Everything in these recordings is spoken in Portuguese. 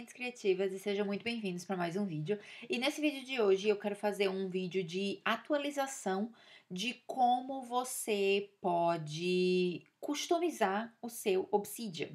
mentes criativas e sejam muito bem-vindos para mais um vídeo. E nesse vídeo de hoje eu quero fazer um vídeo de atualização de como você pode customizar o seu Obsidian.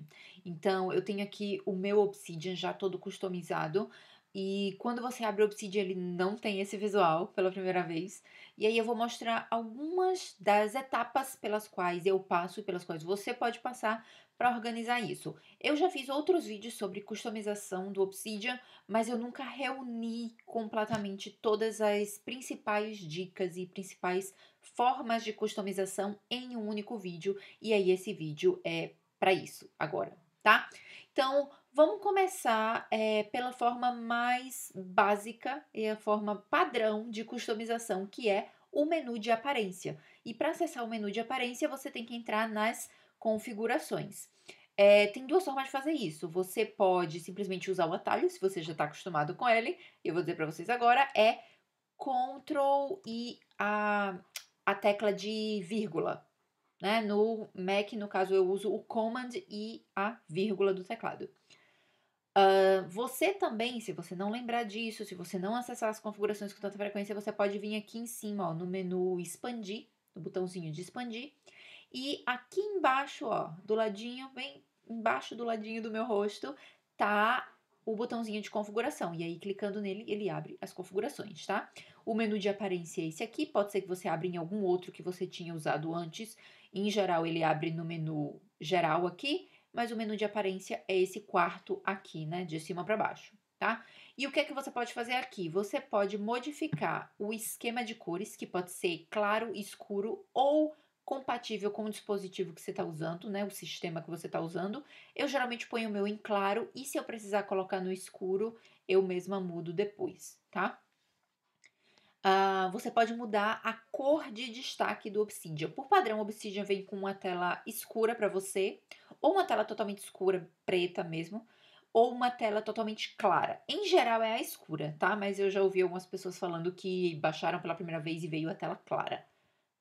Então, eu tenho aqui o meu Obsidian já todo customizado. E quando você abre o Obsidian, ele não tem esse visual pela primeira vez. E aí eu vou mostrar algumas das etapas pelas quais eu passo e pelas quais você pode passar para organizar isso. Eu já fiz outros vídeos sobre customização do Obsidian, mas eu nunca reuni completamente todas as principais dicas e principais formas de customização em um único vídeo. E aí esse vídeo é para isso agora, tá? Então, Vamos começar é, pela forma mais básica e a forma padrão de customização, que é o menu de aparência. E para acessar o menu de aparência, você tem que entrar nas configurações. É, tem duas formas de fazer isso. Você pode simplesmente usar o atalho, se você já está acostumado com ele. Eu vou dizer para vocês agora, é Ctrl e a, a tecla de vírgula. Né? No Mac, no caso, eu uso o Command e a vírgula do teclado. Uh, você também, se você não lembrar disso, se você não acessar as configurações com tanta frequência, você pode vir aqui em cima, ó, no menu expandir, no botãozinho de expandir. E aqui embaixo, ó, do ladinho, bem embaixo do ladinho do meu rosto, tá o botãozinho de configuração. E aí, clicando nele, ele abre as configurações, tá? O menu de aparência é esse aqui. Pode ser que você abra em algum outro que você tinha usado antes. Em geral, ele abre no menu geral aqui mas o menu de aparência é esse quarto aqui, né, de cima para baixo, tá? E o que é que você pode fazer aqui? Você pode modificar o esquema de cores, que pode ser claro, escuro ou compatível com o dispositivo que você está usando, né? O sistema que você está usando. Eu geralmente ponho o meu em claro e se eu precisar colocar no escuro, eu mesma mudo depois, tá? Uh, você pode mudar a cor de destaque do Obsidian. Por padrão, o Obsidian vem com uma tela escura para você, ou uma tela totalmente escura, preta mesmo, ou uma tela totalmente clara. Em geral é a escura, tá? Mas eu já ouvi algumas pessoas falando que baixaram pela primeira vez e veio a tela clara.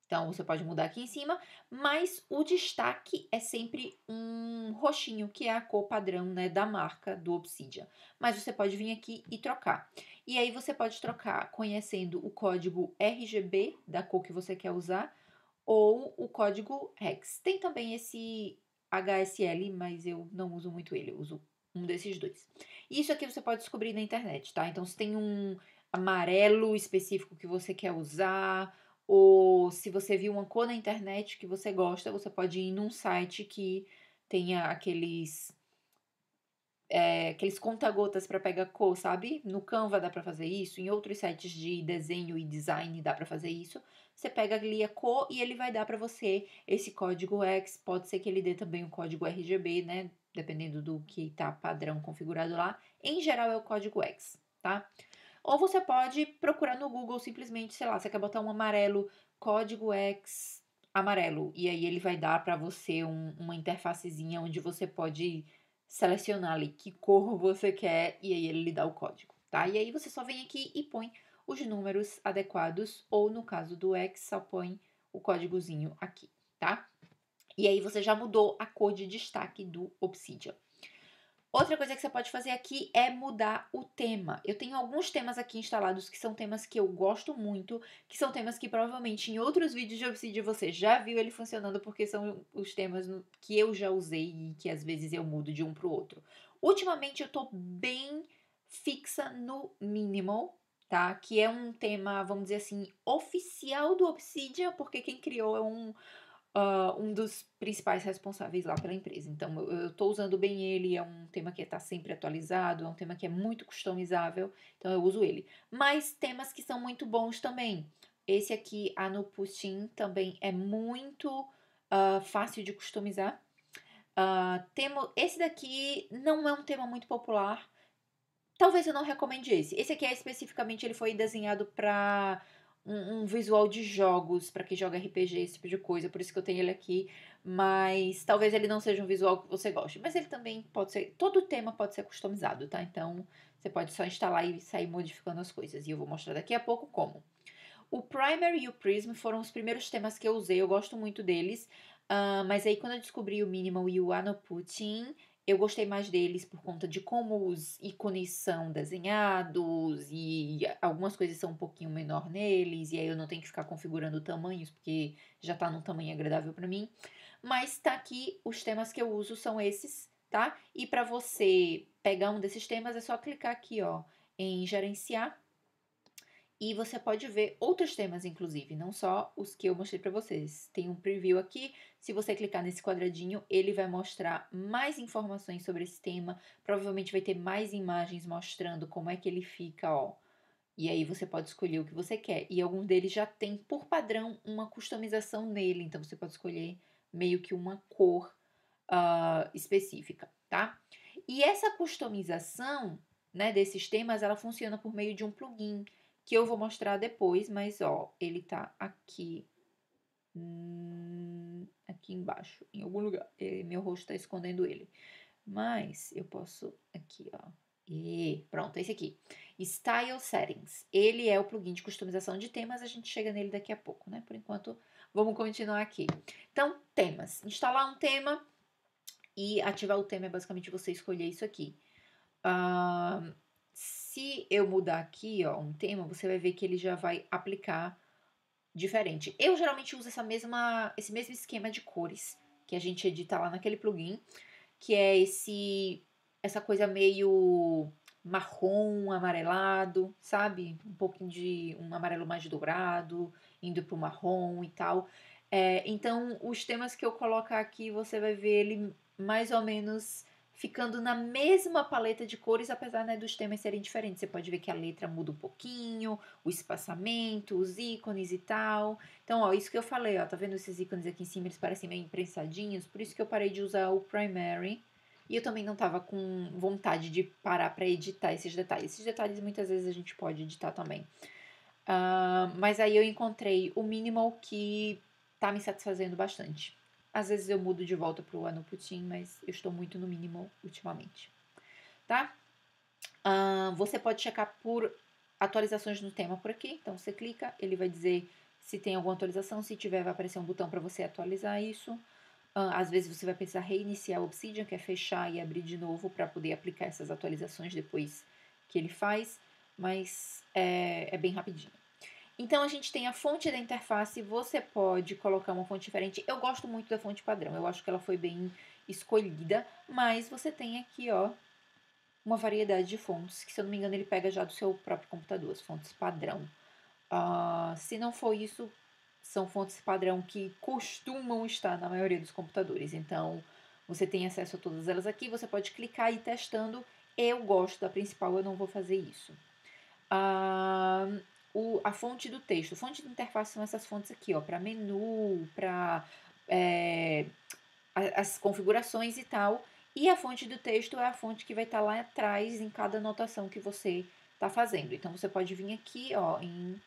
Então você pode mudar aqui em cima, mas o destaque é sempre um roxinho, que é a cor padrão né, da marca do Obsidian. Mas você pode vir aqui e trocar. E aí você pode trocar conhecendo o código RGB da cor que você quer usar ou o código Hex. Tem também esse HSL, mas eu não uso muito ele, eu uso um desses dois. Isso aqui você pode descobrir na internet, tá? Então, se tem um amarelo específico que você quer usar, ou se você viu uma cor na internet que você gosta, você pode ir num site que tenha aqueles é, aqueles conta-gotas para pegar cor, sabe? No Canva dá para fazer isso, em outros sites de desenho e design dá para fazer isso. Você pega ali a cor e ele vai dar para você esse código X. Pode ser que ele dê também o código RGB, né? Dependendo do que tá padrão configurado lá. Em geral é o código X, tá? Ou você pode procurar no Google simplesmente, sei lá, você quer botar um amarelo, código X amarelo, e aí ele vai dar para você um, uma interfacezinha onde você pode selecionar ali que cor você quer e aí ele lhe dá o código, tá? E aí você só vem aqui e põe os números adequados ou no caso do X só põe o códigozinho aqui, tá? E aí você já mudou a cor de destaque do Obsidian. Outra coisa que você pode fazer aqui é mudar o tema. Eu tenho alguns temas aqui instalados que são temas que eu gosto muito, que são temas que provavelmente em outros vídeos de Obsidian você já viu ele funcionando, porque são os temas que eu já usei e que às vezes eu mudo de um para o outro. Ultimamente eu tô bem fixa no Minimal, tá? Que é um tema, vamos dizer assim, oficial do Obsidian, porque quem criou é um uh, um dos principais responsáveis lá pela empresa. Então, eu estou usando bem ele, é um tema que está sempre atualizado, é um tema que é muito customizável, então eu uso ele. Mas temas que são muito bons também. Esse aqui, a no Putin, também é muito uh, fácil de customizar. Uh, temo, esse daqui não é um tema muito popular. Talvez eu não recomende esse. Esse aqui é especificamente, ele foi desenhado para um, um visual de jogos para quem joga RPG, esse tipo de coisa, por isso que eu tenho ele aqui. Mas talvez ele não seja um visual que você goste. Mas ele também pode ser. Todo tema pode ser customizado, tá? Então você pode só instalar e sair modificando as coisas. E eu vou mostrar daqui a pouco como. O Primer e o Prism foram os primeiros temas que eu usei, eu gosto muito deles. Uh, mas aí quando eu descobri o Minimal e o Anoputin, eu gostei mais deles por conta de como os ícones são desenhados e algumas coisas são um pouquinho menor neles, e aí eu não tenho que ficar configurando tamanhos, porque já tá num tamanho agradável para mim. Mas tá aqui, os temas que eu uso são esses, tá? E para você pegar um desses temas, é só clicar aqui, ó, em gerenciar e você pode ver outros temas, inclusive, não só os que eu mostrei para vocês. Tem um preview aqui. Se você clicar nesse quadradinho, ele vai mostrar mais informações sobre esse tema. Provavelmente vai ter mais imagens mostrando como é que ele fica, ó. E aí você pode escolher o que você quer. E algum deles já tem, por padrão, uma customização nele. Então você pode escolher meio que uma cor uh, específica, tá? E essa customização né, desses temas, ela funciona por meio de um plugin que eu vou mostrar depois, mas ó, ele tá aqui, hum, aqui embaixo, em algum lugar. E meu rosto tá escondendo ele. Mas eu posso aqui, ó. E pronto, esse aqui. Style Settings. Ele é o plugin de customização de temas, a gente chega nele daqui a pouco, né? Por enquanto, vamos continuar aqui. Então, temas. Instalar um tema e ativar o tema é basicamente você escolher isso aqui. Uh, se eu mudar aqui, ó, um tema, você vai ver que ele já vai aplicar diferente. Eu geralmente uso essa mesma, esse mesmo esquema de cores que a gente edita lá naquele plugin, que é esse essa coisa meio marrom, amarelado, sabe? Um pouquinho de um amarelo mais dourado, indo pro marrom e tal. É, então, os temas que eu colocar aqui, você vai ver ele mais ou menos ficando na mesma paleta de cores, apesar né, dos temas serem diferentes. Você pode ver que a letra muda um pouquinho, o espaçamento, os ícones e tal. Então, ó, isso que eu falei, ó, tá vendo esses ícones aqui em cima, eles parecem meio imprensadinhos, por isso que eu parei de usar o Primary. E eu também não tava com vontade de parar para editar esses detalhes. Esses detalhes muitas vezes a gente pode editar também. Uh, mas aí eu encontrei o minimal que tá me satisfazendo bastante. Às vezes eu mudo de volta para o Anuputin, mas eu estou muito no mínimo ultimamente. Tá? Uh, você pode checar por atualizações no tema por aqui. Então você clica, ele vai dizer se tem alguma atualização. Se tiver, vai aparecer um botão para você atualizar isso. Uh, às vezes você vai precisar reiniciar o Obsidian, que é fechar e abrir de novo para poder aplicar essas atualizações depois que ele faz. Mas é, é bem rapidinho. Então a gente tem a fonte da interface, você pode colocar uma fonte diferente. Eu gosto muito da fonte padrão, eu acho que ela foi bem escolhida, mas você tem aqui, ó, uma variedade de fontes, que se eu não me engano ele pega já do seu próprio computador, as fontes padrão. Uh, se não for isso, são fontes padrão que costumam estar na maioria dos computadores. Então, você tem acesso a todas elas aqui, você pode clicar e ir testando. Eu gosto da principal, eu não vou fazer isso. Uh, o, a fonte do texto. Fonte de interface são essas fontes aqui, ó, para menu, para é, as configurações e tal. E a fonte do texto é a fonte que vai estar tá lá atrás em cada anotação que você está fazendo. Então você pode vir aqui, ó, em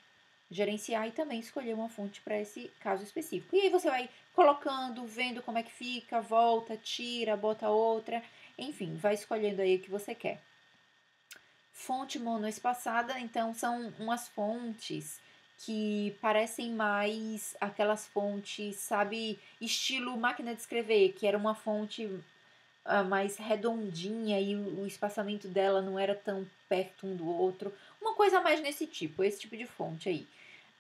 gerenciar e também escolher uma fonte para esse caso específico. E aí você vai colocando, vendo como é que fica, volta, tira, bota outra, enfim, vai escolhendo aí o que você quer. Fonte monoespaçada, então, são umas fontes que parecem mais aquelas fontes, sabe, estilo máquina de escrever, que era uma fonte uh, mais redondinha e o espaçamento dela não era tão perto um do outro. Uma coisa mais nesse tipo, esse tipo de fonte aí.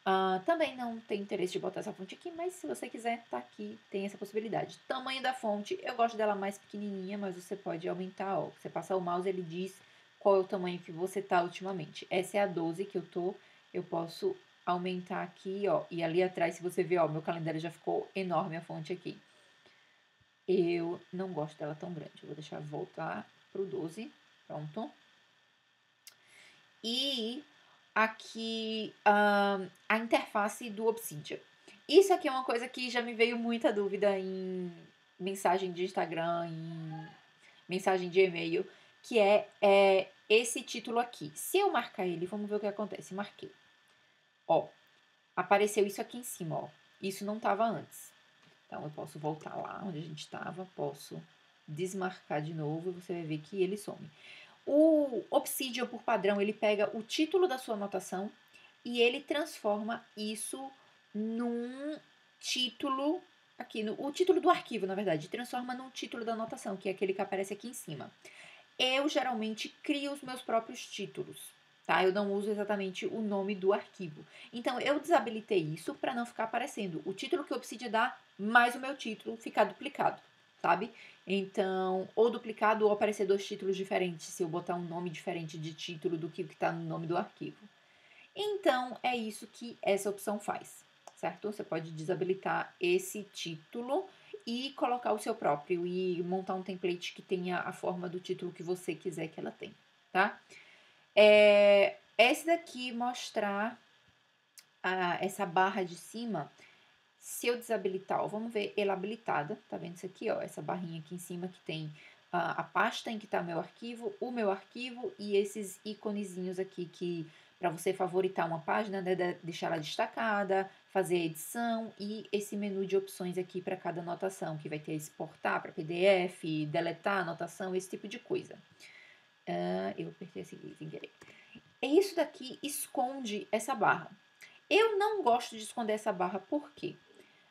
Uh, também não tem interesse de botar essa fonte aqui, mas se você quiser, tá aqui, tem essa possibilidade. Tamanho da fonte, eu gosto dela mais pequenininha, mas você pode aumentar, ó. Você passar o mouse, ele diz qual é o tamanho que você tá ultimamente. Essa é a 12 que eu tô, eu posso aumentar aqui, ó, e ali atrás, se você ver, ó, meu calendário já ficou enorme a fonte aqui. Eu não gosto dela tão grande, eu vou deixar voltar pro 12, pronto. E aqui a interface do Obsidian. Isso aqui é uma coisa que já me veio muita dúvida em mensagem de Instagram, em mensagem de e-mail que é, é esse título aqui. Se eu marcar ele, vamos ver o que acontece. Marquei. Ó, apareceu isso aqui em cima, ó. Isso não estava antes. Então, eu posso voltar lá onde a gente estava, posso desmarcar de novo e você vai ver que ele some. O Obsidian, por padrão, ele pega o título da sua anotação e ele transforma isso num título aqui no o título do arquivo, na verdade, transforma no título da anotação, que é aquele que aparece aqui em cima. Eu geralmente crio os meus próprios títulos, tá? Eu não uso exatamente o nome do arquivo. Então eu desabilitei isso para não ficar aparecendo o título que o Obsidian dá mais o meu título ficar duplicado, sabe? Então, ou duplicado ou aparecer dois títulos diferentes se eu botar um nome diferente de título do que o que está no nome do arquivo. Então, é isso que essa opção faz certo? Você pode desabilitar esse título e colocar o seu próprio e montar um template que tenha a forma do título que você quiser que ela tenha, tá? É, esse daqui mostrar a, essa barra de cima, se eu desabilitar, ó, vamos ver ela habilitada, tá vendo isso aqui, ó, essa barrinha aqui em cima que tem a, a pasta em que tá meu arquivo, o meu arquivo e esses íconezinhos aqui que para você favoritar uma página, né, deixar ela destacada, fazer a edição e esse menu de opções aqui para cada anotação, que vai ter exportar para PDF, deletar anotação, esse tipo de coisa. Uh, eu apertei aqui sem querer. Isso daqui esconde essa barra. Eu não gosto de esconder essa barra, por quê?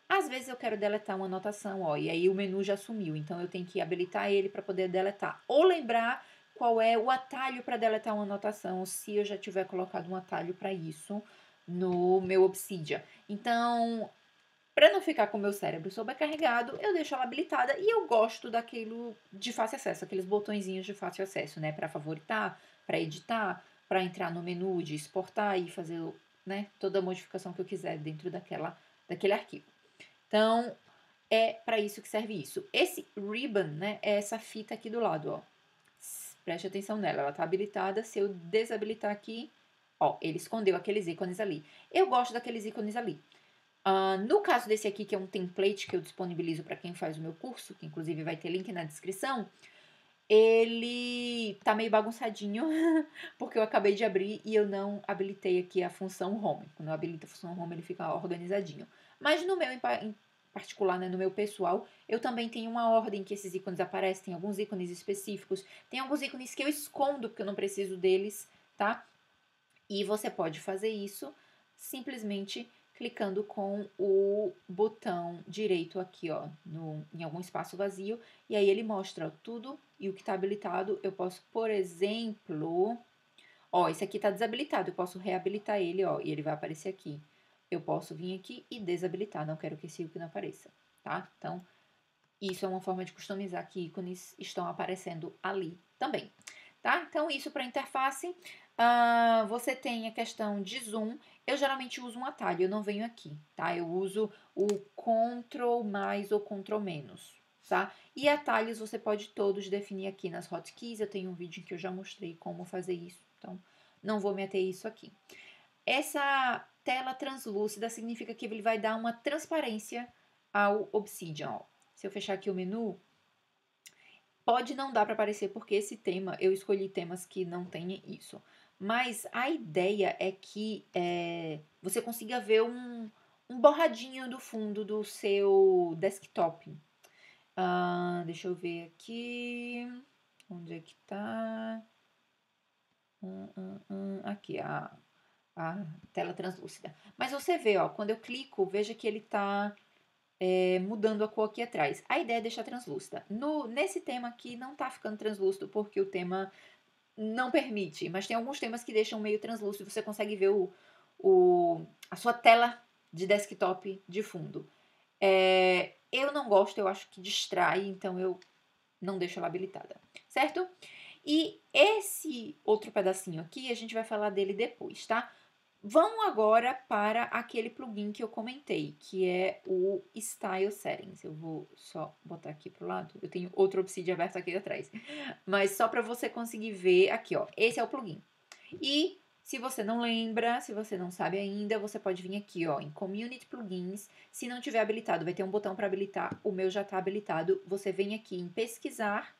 Às vezes eu quero deletar uma anotação, ó, e aí o menu já sumiu, então eu tenho que habilitar ele para poder deletar. Ou lembrar qual é o atalho para deletar uma anotação, se eu já tiver colocado um atalho para isso no meu Obsidian. Então, para não ficar com o meu cérebro sobrecarregado, eu deixo ela habilitada e eu gosto daquilo de fácil acesso, aqueles botõezinhos de fácil acesso, né, para favoritar, para editar, para entrar no menu de exportar e fazer, né, toda a modificação que eu quiser dentro daquela daquele arquivo. Então, é para isso que serve isso. Esse ribbon, né, é essa fita aqui do lado, ó. Preste atenção nela, ela está habilitada. Se eu desabilitar aqui, ó, ele escondeu aqueles ícones ali. Eu gosto daqueles ícones ali. Uh, no caso desse aqui, que é um template que eu disponibilizo para quem faz o meu curso, que inclusive vai ter link na descrição, ele tá meio bagunçadinho, porque eu acabei de abrir e eu não habilitei aqui a função home. Quando eu habilito a função home, ele fica organizadinho. Mas no meu particular, né, no meu pessoal, eu também tenho uma ordem que esses ícones aparecem, tem alguns ícones específicos, tem alguns ícones que eu escondo porque eu não preciso deles, tá? E você pode fazer isso simplesmente clicando com o botão direito aqui, ó, no, em algum espaço vazio, e aí ele mostra tudo e o que está habilitado. Eu posso, por exemplo, ó, esse aqui está desabilitado, eu posso reabilitar ele, ó, e ele vai aparecer aqui. Eu posso vir aqui e desabilitar, não quero que esse ícone apareça, tá? Então, isso é uma forma de customizar que ícones estão aparecendo ali também, tá? Então, isso para interface. Uh, você tem a questão de zoom. Eu geralmente uso um atalho, eu não venho aqui, tá? Eu uso o Ctrl mais ou Ctrl menos, tá? E atalhos você pode todos definir aqui nas hotkeys. Eu tenho um vídeo em que eu já mostrei como fazer isso, então não vou meter isso aqui. Essa tela translúcida significa que ele vai dar uma transparência ao Obsidian. Ó. Se eu fechar aqui o menu, pode não dar para aparecer porque esse tema, eu escolhi temas que não tem isso. Mas a ideia é que é, você consiga ver um, um borradinho do fundo do seu desktop. Uh, deixa eu ver aqui. Onde é que tá? Uh, uh, aqui, ah, a tela translúcida. Mas você vê, ó, quando eu clico, veja que ele está é, mudando a cor aqui atrás. A ideia é deixar translúcida. No, nesse tema aqui não está ficando translúcido porque o tema não permite, mas tem alguns temas que deixam meio translúcido. Você consegue ver o, o, a sua tela de desktop de fundo. É, eu não gosto, eu acho que distrai, então eu não deixo ela habilitada, certo? E esse outro pedacinho aqui, a gente vai falar dele depois, tá? Vamos agora para aquele plugin que eu comentei, que é o Style Settings. Eu vou só botar aqui para o lado. Eu tenho outro Obsidian aberto aqui atrás. Mas só para você conseguir ver aqui, ó. Esse é o plugin. E se você não lembra, se você não sabe ainda, você pode vir aqui, ó, em Community Plugins. Se não tiver habilitado, vai ter um botão para habilitar. O meu já está habilitado. Você vem aqui em Pesquisar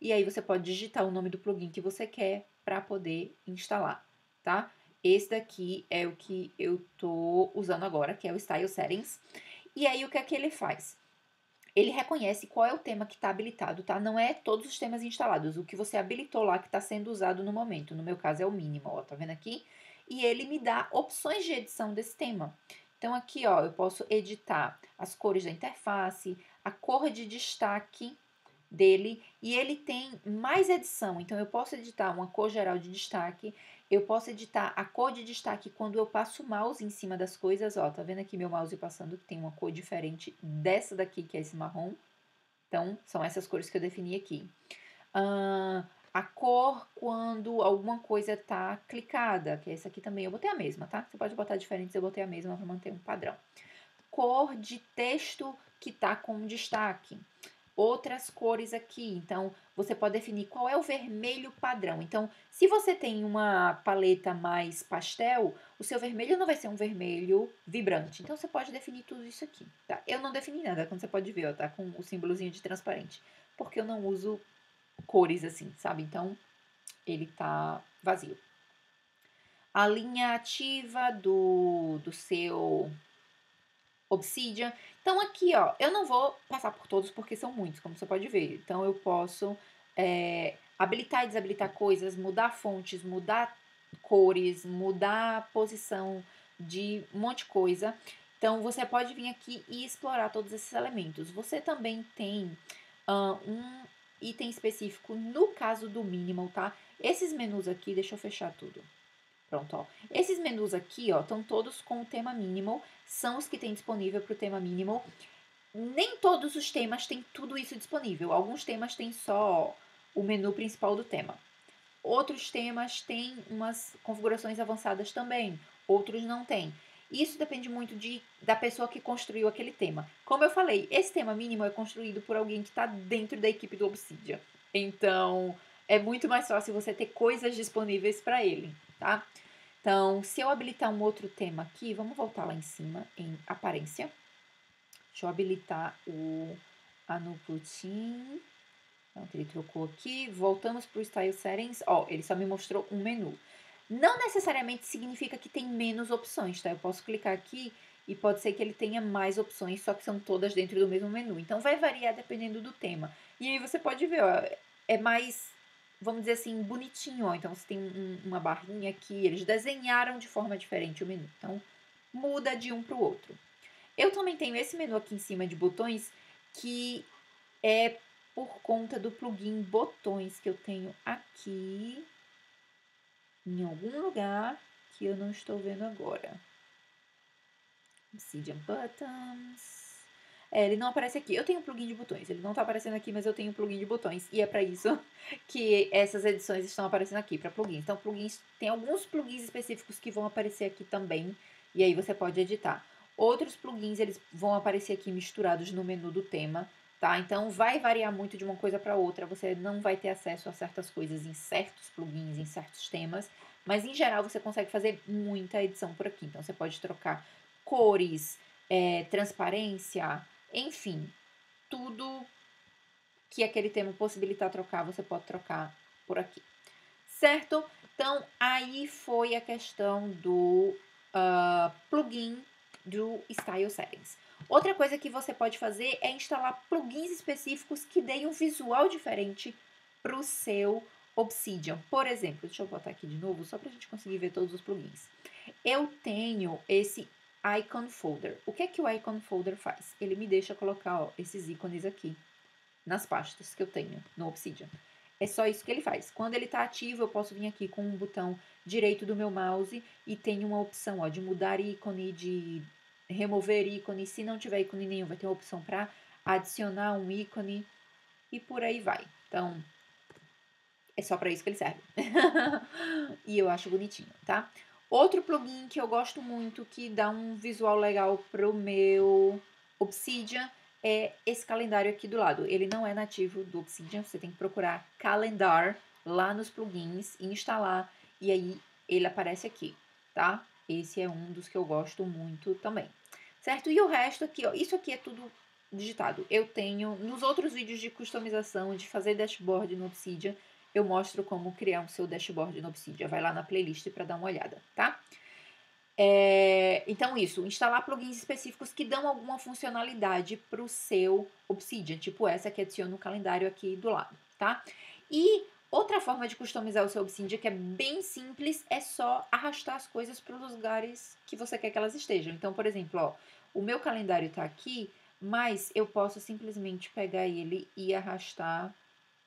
e aí você pode digitar o nome do plugin que você quer para poder instalar, tá? Esse daqui é o que eu tô usando agora, que é o Style Settings. E aí, o que é que ele faz? Ele reconhece qual é o tema que está habilitado, tá? Não é todos os temas instalados, o que você habilitou lá que está sendo usado no momento. No meu caso é o mínimo, ó, tá vendo aqui? E ele me dá opções de edição desse tema. Então aqui, ó, eu posso editar as cores da interface, a cor de destaque dele e ele tem mais edição. Então eu posso editar uma cor geral de destaque, eu posso editar a cor de destaque quando eu passo o mouse em cima das coisas, ó, tá vendo aqui meu mouse passando que tem uma cor diferente dessa daqui, que é esse marrom. Então, são essas cores que eu defini aqui. Uh, a cor quando alguma coisa tá clicada, que é essa aqui também. Eu botei a mesma, tá? Você pode botar diferentes, eu botei a mesma para manter um padrão. Cor de texto que tá com destaque outras cores aqui. Então, você pode definir qual é o vermelho padrão. Então, se você tem uma paleta mais pastel, o seu vermelho não vai ser um vermelho vibrante. Então, você pode definir tudo isso aqui, tá? Eu não defini nada, como você pode ver, ó, tá com o símbolozinho de transparente. Porque eu não uso cores assim, sabe? Então, ele tá vazio. A linha ativa do, do seu Obsidian. Então aqui, ó, eu não vou passar por todos porque são muitos, como você pode ver. Então eu posso é, habilitar e desabilitar coisas, mudar fontes, mudar cores, mudar posição de um monte de coisa. Então você pode vir aqui e explorar todos esses elementos. Você também tem uh, um item específico no caso do minimal, tá? Esses menus aqui, deixa eu fechar tudo. Pronto, ó. Esses menus aqui, ó, estão todos com o tema minimal, são os que tem disponível para o tema minimal. Nem todos os temas têm tudo isso disponível. Alguns temas têm só o menu principal do tema. Outros temas têm umas configurações avançadas também, outros não têm. Isso depende muito de, da pessoa que construiu aquele tema. Como eu falei, esse tema mínimo é construído por alguém que está dentro da equipe do Obsidian. Então, é muito mais fácil você ter coisas disponíveis para ele, tá? Então, se eu habilitar um outro tema aqui, vamos voltar lá em cima em aparência. Deixa eu habilitar o Anuputin. Pronto, ele trocou aqui. Voltamos para o Style Settings. Ó, ele só me mostrou um menu. Não necessariamente significa que tem menos opções, tá? Eu posso clicar aqui e pode ser que ele tenha mais opções, só que são todas dentro do mesmo menu. Então, vai variar dependendo do tema. E aí você pode ver, ó, é mais vamos dizer assim, bonitinho. Ó. Então, você tem um, uma barrinha aqui, eles desenharam de forma diferente o menu. Então, muda de um para o outro. Eu também tenho esse menu aqui em cima de botões, que é por conta do plugin botões que eu tenho aqui em algum lugar que eu não estou vendo agora. Obsidian Buttons. É, ele não aparece aqui. Eu tenho um plugin de botões. Ele não está aparecendo aqui, mas eu tenho um plugin de botões. E é para isso que essas edições estão aparecendo aqui, para plugins. Então, plugins, tem alguns plugins específicos que vão aparecer aqui também. E aí você pode editar. Outros plugins, eles vão aparecer aqui misturados no menu do tema, tá? Então, vai variar muito de uma coisa para outra. Você não vai ter acesso a certas coisas em certos plugins, em certos temas. Mas, em geral, você consegue fazer muita edição por aqui. Então, você pode trocar cores, é, transparência, enfim, tudo que aquele tema possibilitar trocar, você pode trocar por aqui. Certo? Então, aí foi a questão do uh, plugin do Style Settings. Outra coisa que você pode fazer é instalar plugins específicos que deem um visual diferente para o seu Obsidian. Por exemplo, deixa eu botar aqui de novo, só para a gente conseguir ver todos os plugins. Eu tenho esse Icon Folder. O que é que o Icon Folder faz? Ele me deixa colocar ó, esses ícones aqui nas pastas que eu tenho no Obsidian. É só isso que ele faz. Quando ele está ativo, eu posso vir aqui com o botão direito do meu mouse e tem uma opção ó, de mudar ícone, de remover ícone. Se não tiver ícone nenhum, vai ter uma opção para adicionar um ícone e por aí vai. Então, é só para isso que ele serve. e eu acho bonitinho, tá? Outro plugin que eu gosto muito, que dá um visual legal pro meu Obsidian, é esse calendário aqui do lado. Ele não é nativo do Obsidian, você tem que procurar Calendar lá nos plugins, instalar, e aí ele aparece aqui, tá? Esse é um dos que eu gosto muito também. Certo? E o resto aqui, ó, isso aqui é tudo digitado. Eu tenho, nos outros vídeos de customização, de fazer dashboard no Obsidian, eu mostro como criar um seu dashboard no Obsidian. Vai lá na playlist para dar uma olhada, tá? É, então, isso, instalar plugins específicos que dão alguma funcionalidade para o seu Obsidian, tipo essa que adiciona o calendário aqui do lado, tá? E Outra forma de customizar o seu Obsidian, que é bem simples, é só arrastar as coisas para os lugares que você quer que elas estejam. Então, por exemplo, ó, o meu calendário está aqui, mas eu posso simplesmente pegar ele e arrastar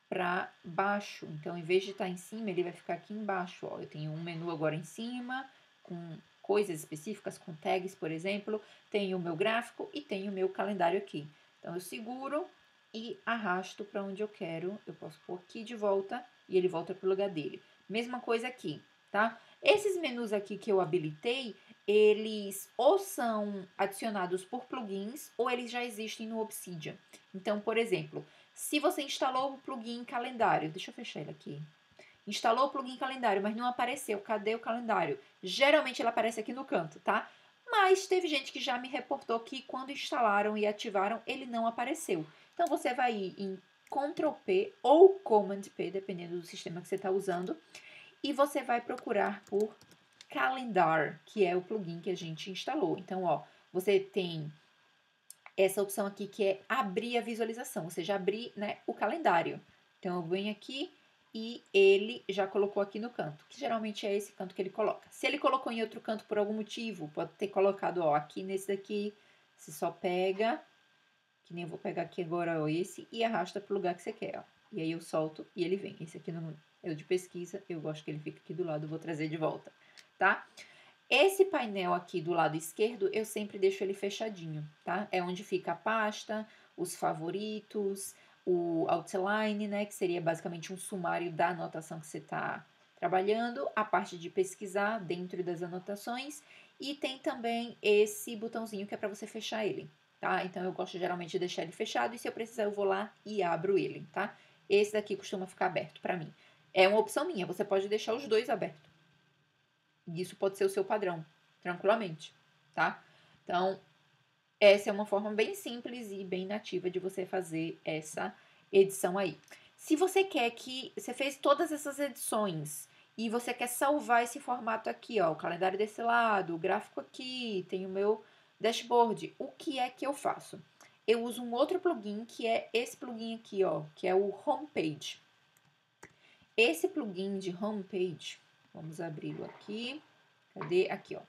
para baixo. Então, em vez de estar tá em cima, ele vai ficar aqui embaixo. Ó. Eu tenho um menu agora em cima, com coisas específicas, com tags, por exemplo. Tenho o meu gráfico e tenho o meu calendário aqui. Então, eu seguro e arrasto para onde eu quero. Eu posso pôr aqui de volta e ele volta para o lugar dele. Mesma coisa aqui, tá? Esses menus aqui que eu habilitei, eles ou são adicionados por plugins ou eles já existem no Obsidian. Então, por exemplo, se você instalou o plugin calendário, deixa eu fechar ele aqui. Instalou o plugin calendário, mas não apareceu. Cadê o calendário? Geralmente ele aparece aqui no canto, tá? Mas teve gente que já me reportou que quando instalaram e ativaram, ele não apareceu. Então você vai ir em Ctrl P ou Command P, dependendo do sistema que você está usando, e você vai procurar por Calendar, que é o plugin que a gente instalou. Então, ó, você tem essa opção aqui que é abrir a visualização, ou seja, abrir né, o calendário. Então, eu venho aqui e ele já colocou aqui no canto, que geralmente é esse canto que ele coloca. Se ele colocou em outro canto por algum motivo, pode ter colocado, ó, aqui nesse daqui, você só pega que nem eu vou pegar aqui agora ó, esse e arrasta para o lugar que você quer, ó. E aí eu solto e ele vem. Esse aqui não é o de pesquisa, eu gosto que ele fique aqui do lado, vou trazer de volta, tá? Esse painel aqui do lado esquerdo, eu sempre deixo ele fechadinho, tá? É onde fica a pasta, os favoritos, o outline, né, que seria basicamente um sumário da anotação que você está trabalhando, a parte de pesquisar dentro das anotações e tem também esse botãozinho que é para você fechar ele, tá? Então eu gosto geralmente de deixar ele fechado e se eu precisar eu vou lá e abro ele, tá? Esse daqui costuma ficar aberto para mim. É uma opção minha, você pode deixar os dois abertos. Isso pode ser o seu padrão, tranquilamente, tá? Então, essa é uma forma bem simples e bem nativa de você fazer essa edição aí. Se você quer que você fez todas essas edições e você quer salvar esse formato aqui, ó, o calendário desse lado, o gráfico aqui, tem o meu Dashboard, o que é que eu faço? Eu uso um outro plugin que é esse plugin aqui, ó, que é o Homepage. Esse plugin de Homepage, vamos abri-lo aqui. Cadê? Aqui, ó.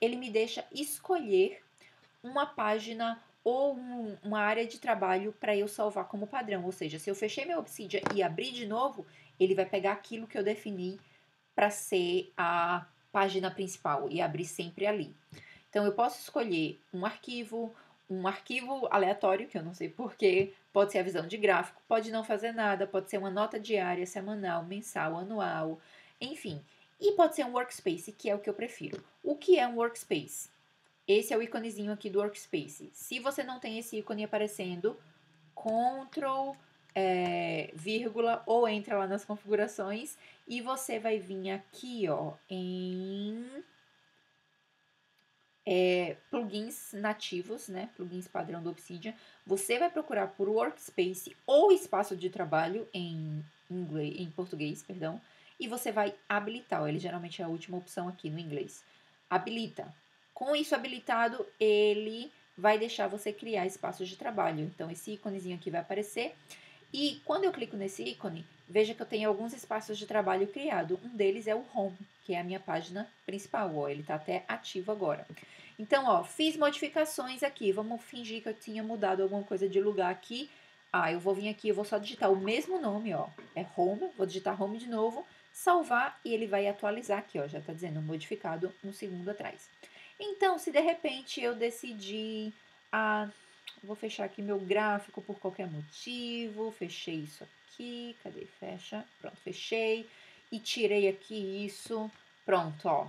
Ele me deixa escolher uma página ou um, uma área de trabalho para eu salvar como padrão. Ou seja, se eu fechei meu Obsidian e abrir de novo, ele vai pegar aquilo que eu defini para ser a página principal e abrir sempre ali. Então, eu posso escolher um arquivo, um arquivo aleatório, que eu não sei porquê, pode ser a visão de gráfico, pode não fazer nada, pode ser uma nota diária, semanal, mensal, anual, enfim. E pode ser um workspace, que é o que eu prefiro. O que é um workspace? Esse é o íconezinho aqui do workspace. Se você não tem esse ícone aparecendo, Ctrl, é, vírgula, ou entra lá nas configurações e você vai vir aqui, ó, em é, plugins nativos, né? Plugins padrão do Obsidian. Você vai procurar por workspace ou espaço de trabalho em inglês, em português, perdão, e você vai habilitar. Ele geralmente é a última opção aqui no inglês. Habilita. Com isso habilitado, ele vai deixar você criar espaços de trabalho. Então, esse íconezinho aqui vai aparecer. E quando eu clico nesse ícone, veja que eu tenho alguns espaços de trabalho criado. Um deles é o Home, que é a minha página principal. Ó, ele está até ativo agora. Então, ó, fiz modificações aqui. Vamos fingir que eu tinha mudado alguma coisa de lugar aqui. Ah, eu vou vir aqui, eu vou só digitar o mesmo nome, ó. É Home, vou digitar Home de novo, salvar e ele vai atualizar aqui, ó. Já está dizendo modificado um segundo atrás. Então, se de repente eu decidir, ah, vou fechar aqui meu gráfico por qualquer motivo, fechei isso aqui, cadê? Fecha, pronto, fechei e tirei aqui isso, pronto, ó.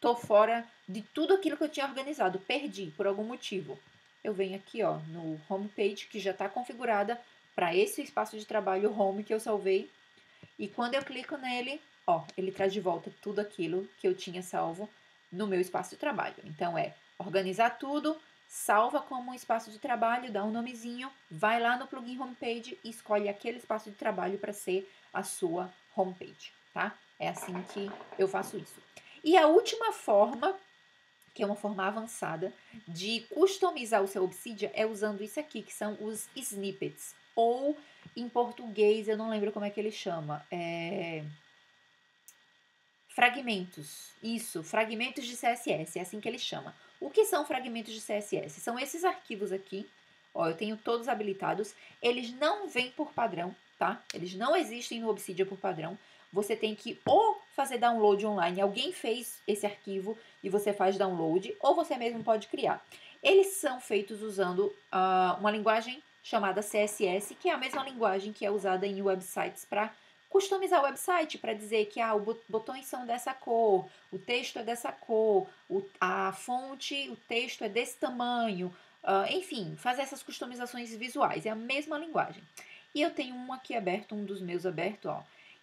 Tô fora de tudo aquilo que eu tinha organizado, perdi por algum motivo. Eu venho aqui, ó, no homepage que já está configurada para esse espaço de trabalho home que eu salvei. E quando eu clico nele, ó, ele traz de volta tudo aquilo que eu tinha salvo no meu espaço de trabalho. Então é organizar tudo, salva como um espaço de trabalho, dá um nomezinho, vai lá no plugin homepage e escolhe aquele espaço de trabalho para ser a sua homepage, tá? É assim que eu faço isso. E a última forma, que é uma forma avançada de customizar o seu Obsidian é usando isso aqui, que são os snippets ou em português, eu não lembro como é que ele chama. É... Fragmentos. Isso, fragmentos de CSS, é assim que ele chama. O que são fragmentos de CSS? São esses arquivos aqui. Ó, eu tenho todos habilitados. Eles não vêm por padrão, tá? Eles não existem no Obsidian por padrão. Você tem que ou fazer download online, alguém fez esse arquivo e você faz download, ou você mesmo pode criar. Eles são feitos usando uh, uma linguagem chamada CSS, que é a mesma linguagem que é usada em websites para customizar o website, para dizer que ah, os botões são dessa cor, o texto é dessa cor, o, a fonte, o texto é desse tamanho, uh, enfim, fazer essas customizações visuais. É a mesma linguagem. E eu tenho um aqui aberto, um dos meus aberto, ó.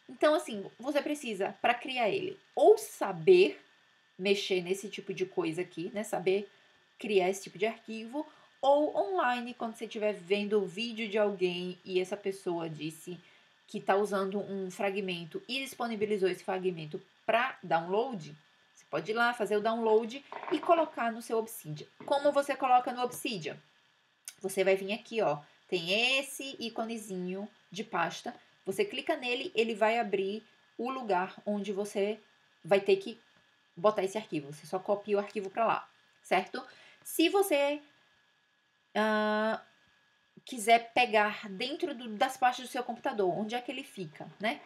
Então, assim, você precisa, para criar ele, ou saber mexer nesse tipo de coisa aqui, né? Saber criar esse tipo de arquivo, ou online, quando você estiver vendo o vídeo de alguém e essa pessoa disse que está usando um fragmento e disponibilizou esse fragmento para download, você pode ir lá fazer o download e colocar no seu Obsidian. Como você coloca no Obsidian? Você vai vir aqui, ó, tem esse íconezinho de pasta. Você clica nele, ele vai abrir o lugar onde você vai ter que botar esse arquivo. Você só copia o arquivo para lá, certo? Se você uh, quiser pegar dentro do, das pastas do seu computador, onde é que ele fica, né?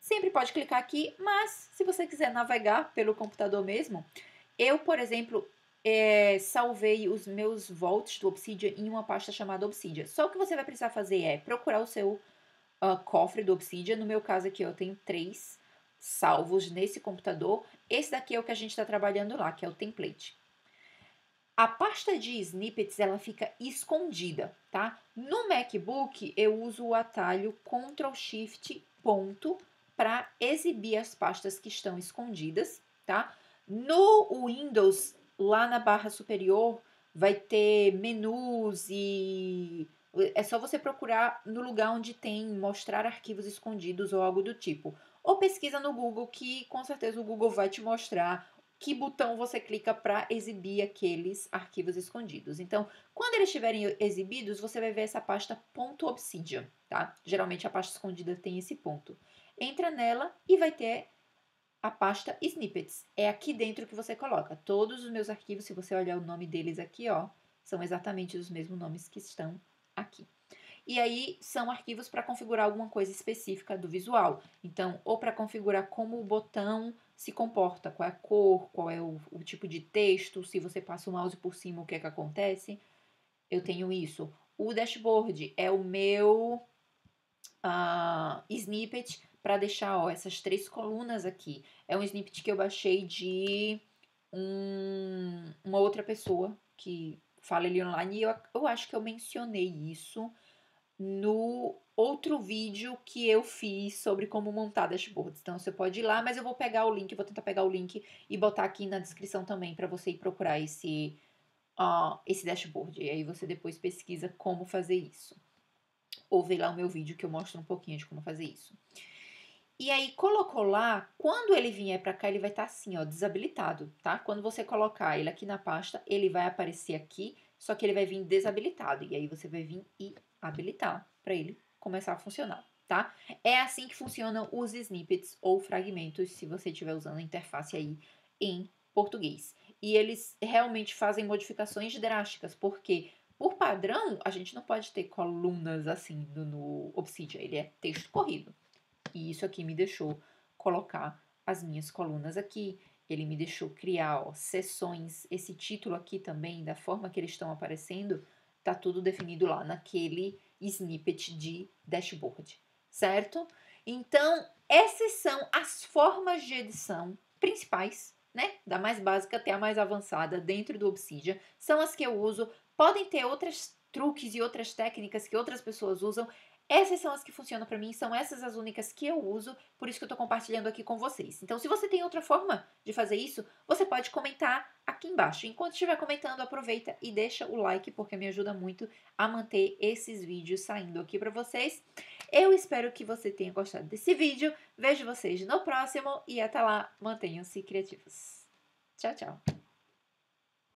Sempre pode clicar aqui, mas se você quiser navegar pelo computador mesmo, eu, por exemplo, é, salvei os meus volts do Obsidian em uma pasta chamada Obsidian. Só o que você vai precisar fazer é procurar o seu uh, cofre do Obsidian. No meu caso aqui, eu tenho três salvos nesse computador. Esse daqui é o que a gente está trabalhando lá, que é o template. A pasta de snippets ela fica escondida, tá? No MacBook eu uso o atalho Ctrl Shift ponto para exibir as pastas que estão escondidas, tá? No Windows, lá na barra superior, vai ter menus e é só você procurar no lugar onde tem mostrar arquivos escondidos ou algo do tipo. Ou pesquisa no Google que com certeza o Google vai te mostrar que botão você clica para exibir aqueles arquivos escondidos. Então, quando eles estiverem exibidos, você vai ver essa pasta .obsidian, tá? Geralmente a pasta escondida tem esse ponto. Entra nela e vai ter a pasta snippets. É aqui dentro que você coloca. Todos os meus arquivos, se você olhar o nome deles aqui, ó, são exatamente os mesmos nomes que estão aqui. E aí são arquivos para configurar alguma coisa específica do visual. Então, ou para configurar como o botão se comporta, qual é a cor, qual é o, o, tipo de texto, se você passa o mouse por cima, o que é que acontece. Eu tenho isso. O dashboard é o meu uh, snippet para deixar ó, essas três colunas aqui. É um snippet que eu baixei de um, uma outra pessoa que fala ali online e eu, eu acho que eu mencionei isso no outro vídeo que eu fiz sobre como montar dashboards. Então você pode ir lá, mas eu vou pegar o link, vou tentar pegar o link e botar aqui na descrição também para você ir procurar esse uh, esse dashboard. E aí você depois pesquisa como fazer isso. Ou vê lá o meu vídeo que eu mostro um pouquinho de como fazer isso. E aí colocou lá, quando ele vier para cá, ele vai estar tá assim, ó, desabilitado, tá? Quando você colocar ele aqui na pasta, ele vai aparecer aqui, só que ele vai vir desabilitado. E aí você vai vir e habilitar para ele começar a funcionar, tá? É assim que funcionam os snippets ou fragmentos, se você estiver usando a interface aí em português. E eles realmente fazem modificações drásticas, porque por padrão a gente não pode ter colunas assim no, no Obsidian, ele é texto corrido. E isso aqui me deixou colocar as minhas colunas aqui. Ele me deixou criar ó, sessões, esse título aqui também, da forma que eles estão aparecendo, Tá tudo definido lá naquele snippet de dashboard, certo? Então, essas são as formas de edição principais, né? Da mais básica até a mais avançada dentro do Obsidian, são as que eu uso. Podem ter outros truques e outras técnicas que outras pessoas usam. Essas são as que funcionam para mim, são essas as únicas que eu uso, por isso que eu estou compartilhando aqui com vocês. Então, se você tem outra forma de fazer isso, você pode comentar aqui embaixo. Enquanto estiver comentando, aproveita e deixa o like, porque me ajuda muito a manter esses vídeos saindo aqui para vocês. Eu espero que você tenha gostado desse vídeo. Vejo vocês no próximo e até lá, mantenham-se criativos. Tchau, tchau!